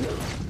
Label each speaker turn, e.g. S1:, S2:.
S1: Yeah.